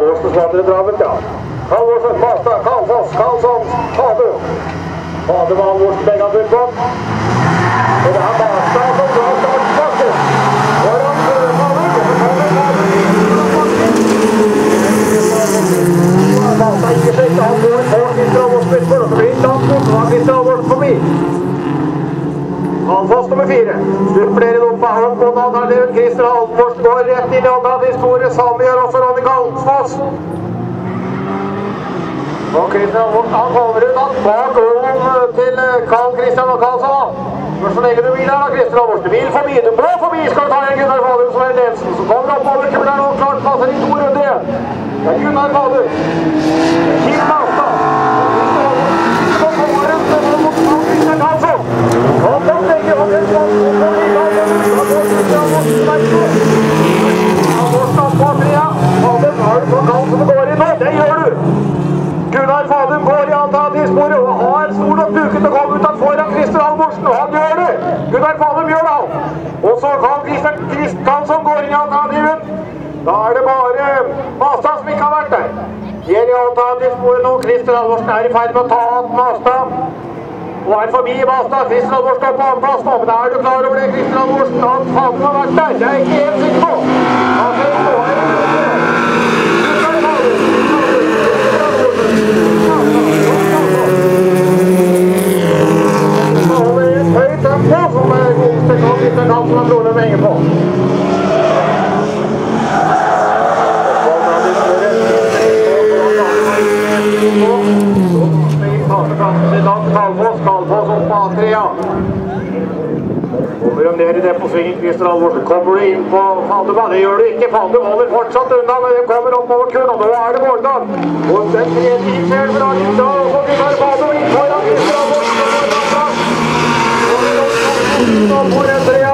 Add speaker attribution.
Speaker 1: Halvorsen sladrer travelt, ja. Halvorsen, Mastad, Karlfoss, Karlsson, Hadu. Hadu var Halvorsen begge har fulgt opp. Og det er Mastad som drar starten faktisk. Foran eh, Fadu, og så kommer Fadu. Mastad ikke han går på Christer Halvorsen utfor, og så blir det stand mot, så Christer Halvorsen forbi. Halfoss nummer fire. Sluttpleieren opp av på Nadaløen. Christer Halfors går rett inn i hånda til store. Samme gjør også Ronny Kalsfoss. Og Christer Halfors han kommer ut han bak ålen til eh, Carl Christian og Karlsson. Først så legger du bil her da, Christer Halfors. Bil forbi, du må forbi. Skal du ta igjen Gunnar Fadum som er ledelsen. Så kommer du oppover kulen og klart passer i to runder. Det er Gunnar Fadum. Kim Mastad. Så kommer det mot Carl Christian Karlsson. Kom på begge og den som kommer i gang. Da går Christian Halvorsen veien. Halvorsen opp på trea. Fadum, har du så kalt som det går i nå? Det gjør du. Gunnar Fadum går i alternativsporet og har stor nok duket til å komme ut av foran Christer Halvorsen, og han gjør det! Gunnar Fadum gjør det, han! Og så kan Christian Kristiansson går inn i alternativen. Da er det bare Mastad som ikke har vært der. Gjør i alternativsporet nå. Christer Halvorsen er i ferd med å ta av Mastad. Og er forbi Mastad. Christer Halvorsen er på annenplass nå, men er du klar over det, Christer Halvorsen? At Fadum har vært der? Det er jeg ikke helt sikker på. Han ser ut til å være Gunnar Fadum. holder i et høyt tempo, som er godeste kan litt kan henge på. Kalfoss, Kalfoss opp på A3, Kommer de ned i det på svingen, Christer Alvorsen. Kommer du inn på Fadum? Det gjør du ikke. Fadum holder fortsatt unna, men de kommer oppover kuren, og nå er det måldag. Og den tredje innskjelen fra Gutta, og så Gunnar Fadum inn foran Christer Alvorsen. Og på en tre